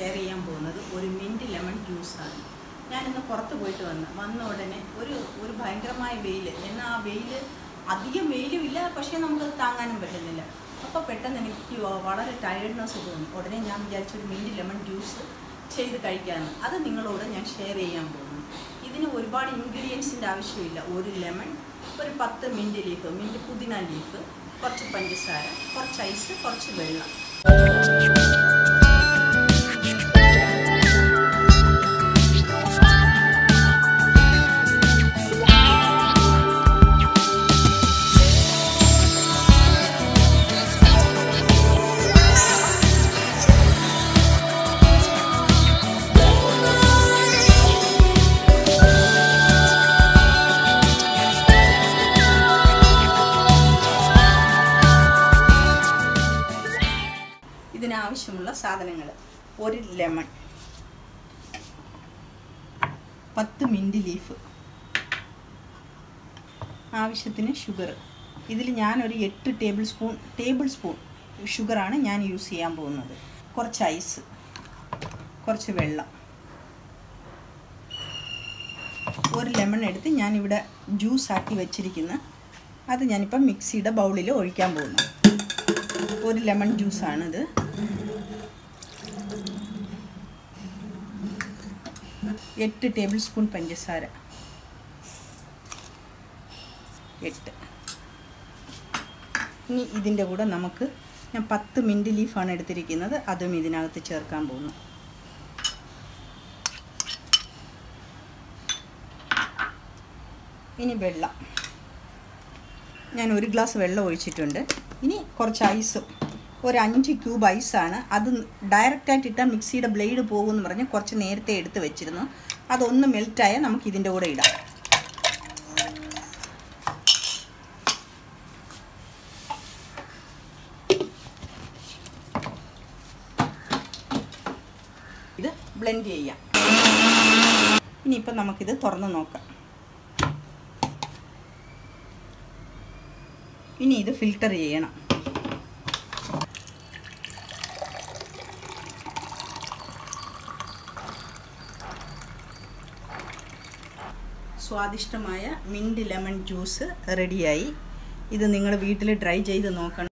Share ചെയ്യാൻ പോകുന്നത് ഒരു മിന്റ് ലെമൺ ജ്യൂസാണ് ഞാനിന്ന് പുറത്ത് പോയിട്ട് വന്ന് വന്ന ഉടനെ ഒരു ഒരു ഭയങ്കരമായ വെയിൽ എന്നാൽ ആ വെയിൽ അധികം വെയിലും ഇല്ല പക്ഷേ നമുക്ക് താങ്ങാനും പറ്റുന്നില്ല. അപ്പോൾ പെട്ടെന്ന് എനിക്ക് വളരെ ടയർഡ്നെസ് തോന്നി ഉടനെ ഞാൻ വിചാരിച്ചു ഒരു മിന്റ് ലെമൺ ജ്യൂസ് ചെയ്ത് കഴിക്കാമെന്ന് അത് നിങ്ങളോട് ഞാൻ ഷെയർ ചെയ്യാൻ പോകുന്നു. ഇതിന് ഒരുപാട് ഇൻഗ്രീഡിയൻസിന്റെ ആവശ്യമില്ല. ഒരു ലെമൺ ഒരു പത്ത് മിന്റ് ലീഫ് മിന്റ് പുതിന ലീഫ് കുറച്ച് പഞ്ചസാര കുറച്ച് ഐസ് കുറച്ച് വെള്ളം. ഇതിനാവശ്യമുള്ള സാധനങ്ങൾ ഒരു ലെമൺ. പത്ത് മിന്റ് ലീഫ് ആവശ്യത്തിന് ഷുഗർ ഇതിൽ ഞാനൊരു എട്ട് ടേബിൾ സ്പൂൺ ടേബിൾ സ്പൂൺ ഷുഗറാണ് ഞാൻ യൂസ് ചെയ്യാൻ പോകുന്നത്. കുറച്ച് ഐസ് കുറച്ച് വെള്ളം. ഒരു ലെമൺ എടുത്ത് ഞാനിവിടെ ജ്യൂസ് ആക്കി വെച്ചിരിക്കുന്ന. അത് ഞാനിപ്പം മിക്സിയുടെ ബൗളിൽ ഒഴിക്കാൻ പോകുന്നു. ഒരു ലെമൺ ജ്യൂസാണിത് എട്ട് ടേബിൾ സ്പൂൺ പഞ്ചസാര. എട്ട്. ഇനി ഇതിന്റെ കൂടെ നമുക്ക് ഞാൻ പത്ത് മിന്റ് ലീഫാണ് എടുത്തിരിക്കുന്നത്. അതും ഇതിനകത്ത് ചേർക്കാൻ പോകുന്നു. ഇനി വെള്ളം. ഞാൻ ഒരു ഗ്ലാസ് വെള്ളം ഒഴിച്ചിട്ടുണ്ട്. ഇനി കുറച്ച് ഐസും. ഒരു അഞ്ച് ക്യൂബ് ഐസാണ് അത് ഡയറക്റ്റായിട്ട് ഇട്ടാൽ മിക്സിയുടെ ബ്ലേഡ് പോകുമെന്ന് പറഞ്ഞ് കുറച്ച് നേരത്തെ എടുത്ത് വെച്ചിരുന്നു. അതൊന്ന് മെൽറ്റായാൽ നമുക്ക് ഇതിന്റെ കൂടെ ഇടാം. ഇത് ബ്ലെൻഡ് ചെയ്യാം. ഇനിയിപ്പം നമുക്കിത് തുറന്ന് നോക്കാം. ഇനി ഇത് ഫിൽട്ടർ ചെയ്യണം. സ്വാദിഷ്ടമായ മിന്റ് ലെമൺ ജ്യൂസ് റെഡിയായി. ഇത് നിങ്ങൾ വീട്ടിൽ ട്രൈ ചെയ്ത് നോക്കണം.